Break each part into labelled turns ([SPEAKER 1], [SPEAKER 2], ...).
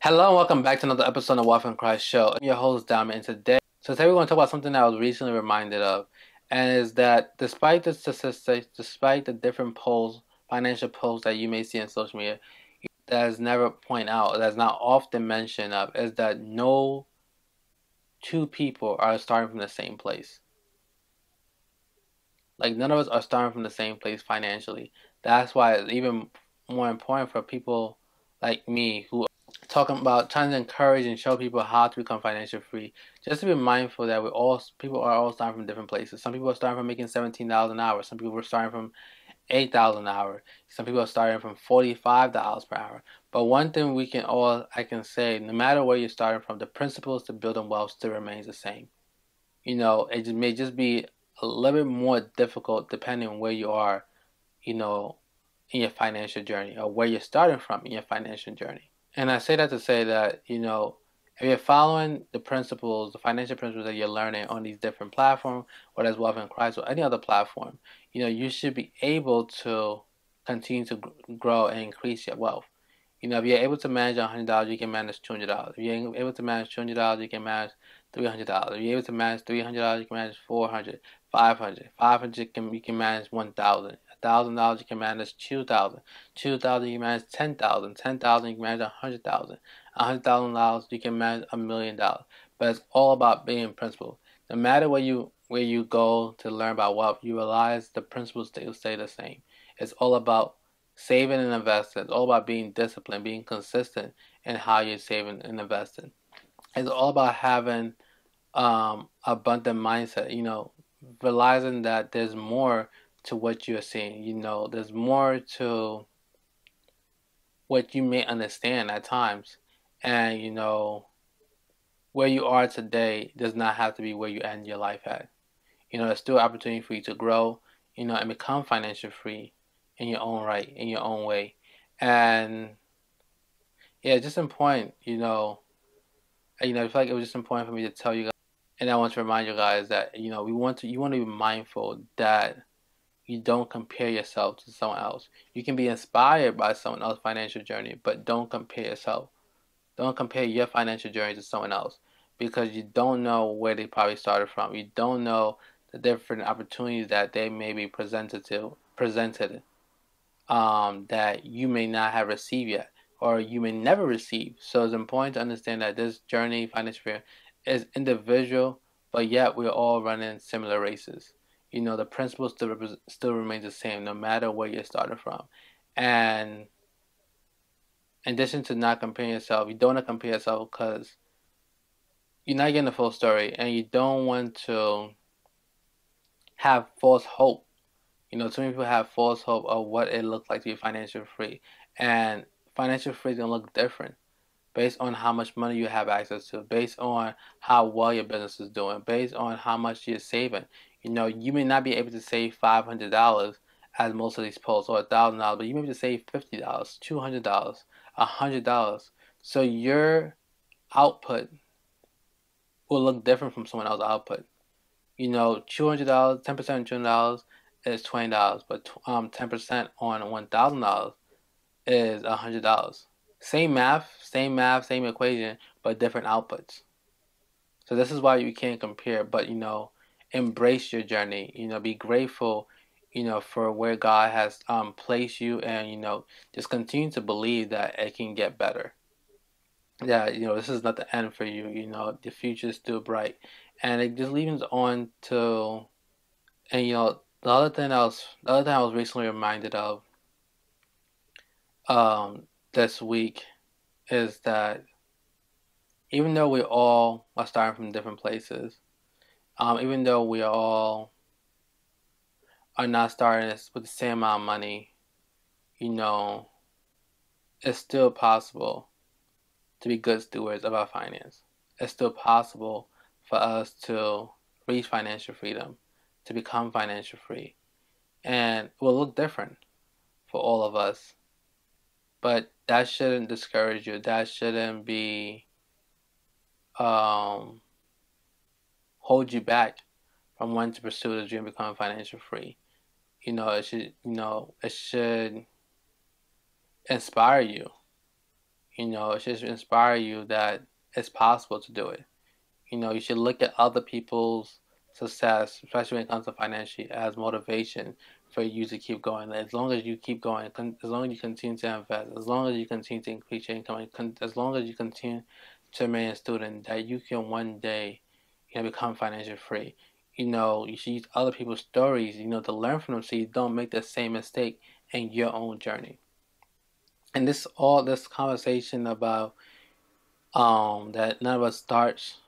[SPEAKER 1] Hello and welcome back to another episode of Wealth in Christ Show. I'm your host, Dami, and today, so today we're going to talk about something that I was recently reminded of, and is that despite the statistics, despite the different polls, financial polls that you may see in social media, that is never point out, that's not often mentioned of, is that no two people are starting from the same place. Like none of us are starting from the same place financially. That's why it's even more important for people like me who talking about trying to encourage and show people how to become financially free. Just to be mindful that we all people are all starting from different places. Some people are starting from making seventeen dollars an hour. Some people are starting from eight dollars an hour. Some people are starting from forty five dollars per hour. But one thing we can all I can say, no matter where you're starting from, the principles to building wealth still remains the same. You know, it may just be a little bit more difficult depending on where you are, you know, in your financial journey or where you're starting from in your financial journey. And I say that to say that, you know, if you're following the principles, the financial principles that you're learning on these different platforms, whether it's Wealth in Christ or any other platform, you know, you should be able to continue to grow and increase your wealth. You know, if you're able to manage $100, you can manage $200. If you're able to manage $200, you can manage $300. If you're able to manage $300, you can manage $400, $500. 500, can, you can manage $1,000 thousand dollars you can manage two thousand. Two thousand you can manage ten thousand. Ten thousand you can manage a hundred thousand. A hundred thousand dollars you can manage a million dollars. But it's all about being principled. No matter where you where you go to learn about wealth, you realize the principles still stay the same. It's all about saving and investing. It's all about being disciplined, being consistent in how you're saving and investing. It's all about having um, abundant mindset. You know, realizing that there's more to what you're seeing. You know, there's more to what you may understand at times. And, you know, where you are today does not have to be where you end your life at. You know, there's still opportunity for you to grow, you know, and become financial free in your own right, in your own way. And yeah, just important, you know, you know, I feel like it was just important for me to tell you guys and I want to remind you guys that, you know, we want to you want to be mindful that you don't compare yourself to someone else. You can be inspired by someone else's financial journey, but don't compare yourself. Don't compare your financial journey to someone else because you don't know where they probably started from. You don't know the different opportunities that they may be presented to presented um, that you may not have received yet or you may never receive. So it's important to understand that this journey, financial career, is individual, but yet we're all running similar races you know the principle still still remains the same no matter where you're starting from. And in addition to not comparing yourself you don't want to compare yourself because you're not getting the full story and you don't want to have false hope. You know too many people have false hope of what it looks like to be financially free. And financial free is going to look different based on how much money you have access to, based on how well your business is doing, based on how much you're saving. You know, you may not be able to save five hundred dollars as most of these posts or a thousand dollars, but you may be able to save fifty dollars, two hundred dollars, a hundred dollars. So your output will look different from someone else's output. You know, two hundred dollars, ten percent of two hundred dollars is twenty dollars, but um, ten percent on one thousand dollars is a hundred dollars. Same math, same math, same equation, but different outputs. So this is why you can't compare. But you know, embrace your journey. You know, be grateful, you know, for where God has um, placed you, and you know, just continue to believe that it can get better. That you know, this is not the end for you. You know, the future is still bright, and it just leads on to, and you know, the other thing I was, the other thing I was recently reminded of, um, this week, is that even though we all are starting from different places, um, even though we all are not starting with the same amount of money, you know, it's still possible to be good stewards of our finance. It's still possible for us to reach financial freedom, to become financial free. And it will look different for all of us. But that shouldn't discourage you. That shouldn't be um, hold you back from wanting to pursue the dream of becoming financial free. You know, it should you know, it should inspire you. You know, it should inspire you that it's possible to do it. You know, you should look at other people's success, especially when it comes to financially, as motivation for you to keep going. As long as you keep going, as long as you continue to invest, as long as you continue to increase your income, as long as you continue to remain a student, that you can one day you know, become financially free. You know, you should use other people's stories, you know, to learn from them so you don't make the same mistake in your own journey. And this all this conversation about um that none of us starts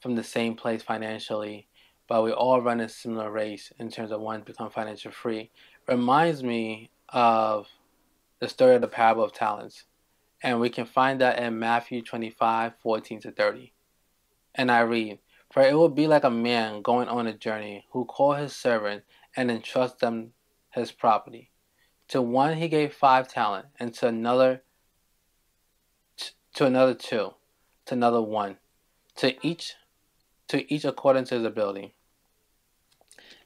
[SPEAKER 1] from the same place financially but we all run a similar race in terms of wanting to become financially free reminds me of the story of the parable of talents. And we can find that in Matthew 25, 14 to 30. And I read, For it will be like a man going on a journey who called his servant and entrusted them his property. To one he gave five talent, and to another to another two, to another one, to each to each according to his ability.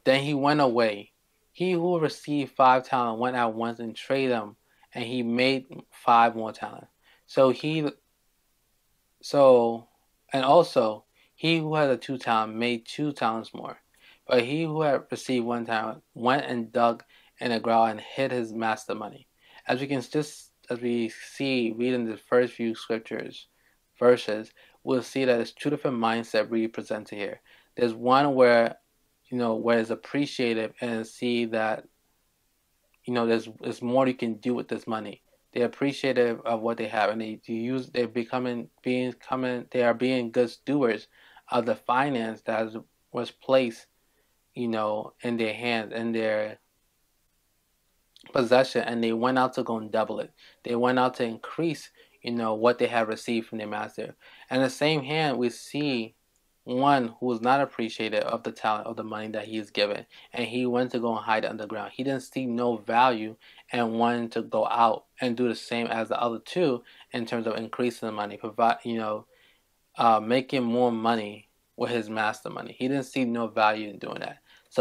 [SPEAKER 1] Then he went away. He who received five talent went at once and traded them, and he made five more talent. So he, so, and also he who had a two talent made two talents more. But he who had received one talent went and dug in a ground and hid his master money. As we can just as we see reading the first few scriptures verses, we'll see that it's two different mindsets we presented here. There's one where you know, where it's appreciative and see that, you know, there's there's more you can do with this money. They're appreciative of what they have, and they use they're becoming being coming they are being good stewards of the finance that was placed, you know, in their hands in their possession, and they went out to go and double it. They went out to increase, you know, what they had received from their master. And the same hand, we see one who was not appreciative of the talent of the money that he is given, and he went to go and hide underground. He didn't see no value and wanted to go out and do the same as the other two in terms of increasing the money, provide you know, uh, making more money with his master money. He didn't see no value in doing that. So,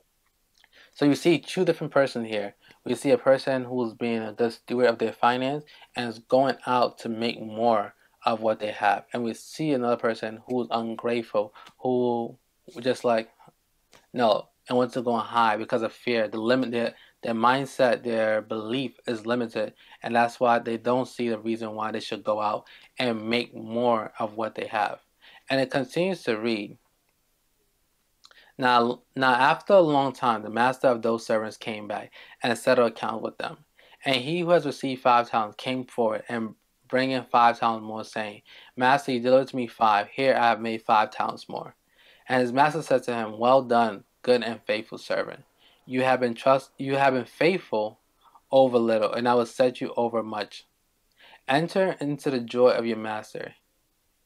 [SPEAKER 1] so you see two different persons here. We see a person who's being a good steward of their finance and is going out to make more of what they have. And we see another person who's ungrateful, who just like, no, and wants to go high because of fear. The limit, their, their mindset, their belief is limited. And that's why they don't see the reason why they should go out and make more of what they have. And it continues to read. Now, now after a long time, the master of those servants came back and settled account with them. And he who has received five talents came forward and bringing five talents more, saying, Master, you delivered to me five. Here I have made five talents more. And his master said to him, Well done, good and faithful servant. You have been trust you have been faithful over little, and I will set you over much. Enter into the joy of your master.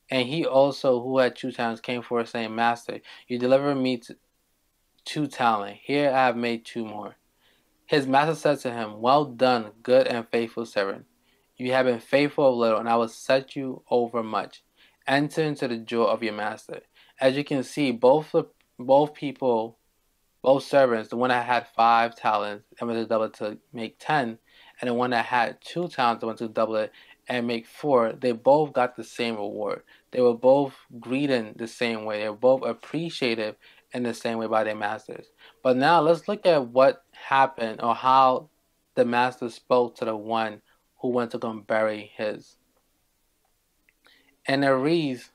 [SPEAKER 1] And he also, who had two talents, came forth, saying, Master, you delivered me to two talents. Here I have made two more. His master said to him, Well done, good and faithful servant. You have been faithful of little, and I will set you over much. Enter into the joy of your master. As you can see, both the both people, both servants, the one that had five talents and went to double it to make ten, and the one that had two talents and went to double it and make four, they both got the same reward. They were both greeted the same way. They were both appreciated in the same way by their masters. But now let's look at what happened or how the master spoke to the one who went to go and bury his. And it reads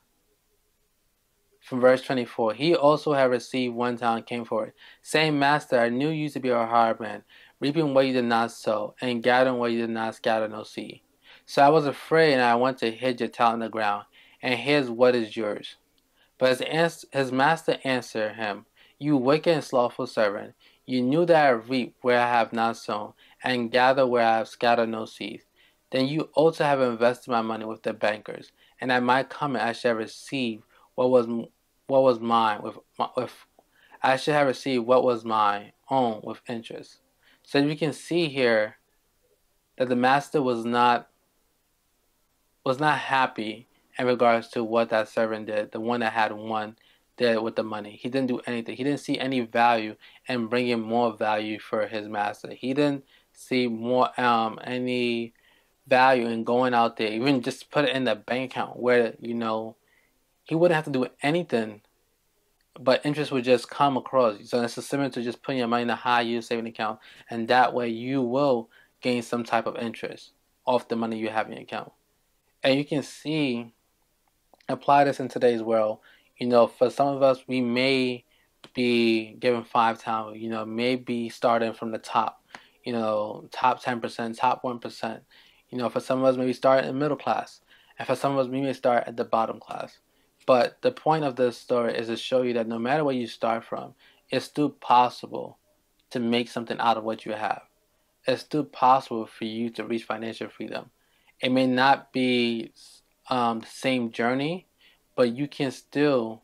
[SPEAKER 1] from verse 24 He also had received one talent, came forward, saying, Master, I knew you to be a hard man, reaping what you did not sow, and gathering what you did not scatter no seed. So I was afraid, and I went to hid your talent in the ground, and here's what is yours. But his, ans- his master answered him, You wicked and slothful servant, you knew that I reap where I have not sown, and gather where I have scattered no seed. Then you also have invested my money with the bankers, and at my coming I shall receive what was what was mine with, with I should have received what was my own with interest. So you can see here that the master was not was not happy in regards to what that servant did, the one that had one did with the money. He didn't do anything. He didn't see any value in bringing more value for his master. He didn't see more um any value in going out there, even just put it in the bank account where, you know, he wouldn't have to do anything, but interest would just come across. So it's similar to just putting your money in a high yield saving account, and that way you will gain some type of interest off the money you have in your account. And you can see, apply this in today's world. You know, for some of us, we may be given five times, you know, maybe starting from the top, you know, top 10%, top 1%. You know, for some of us, maybe start in middle class. And for some of us, we may start at the bottom class. But the point of this story is to show you that no matter where you start from, it's still possible to make something out of what you have. It's still possible for you to reach financial freedom. It may not be um, the same journey, but you can still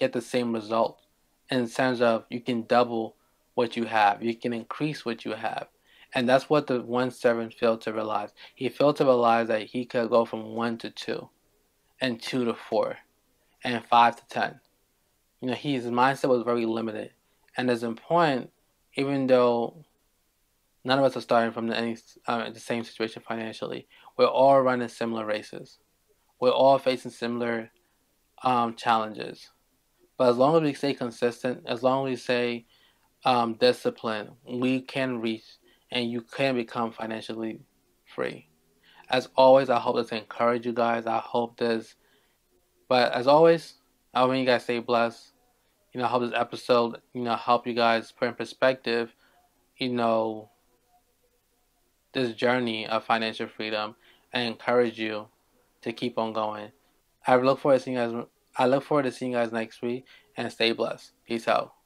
[SPEAKER 1] get the same result in terms of you can double what you have, you can increase what you have. And that's what the one servant failed to realize. He failed to realize that he could go from one to two, and two to four, and five to ten. You know, his mindset was very limited. And as important, even though none of us are starting from the, any, uh, the same situation financially, we're all running similar races. We're all facing similar um, challenges. But as long as we stay consistent, as long as we stay um, disciplined, we can reach and you can become financially free. As always, I hope this encourage you guys. I hope this, but as always, I hope you guys stay blessed. You know, I hope this episode, you know, help you guys put in perspective, you know, this journey of financial freedom and encourage you to keep on going. I look forward to seeing you guys. I look forward to seeing you guys next week and stay blessed. Peace out.